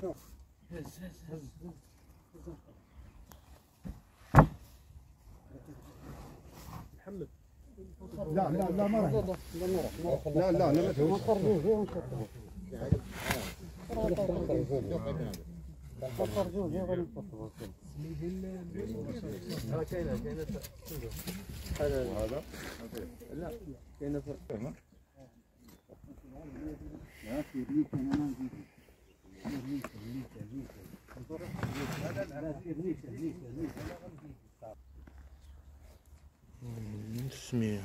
هز هز هز محمد لا لا لا ما راح لا لا لا ما تهوش كاينه كاينه هذا لا كاينه Не смею.